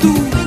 tout.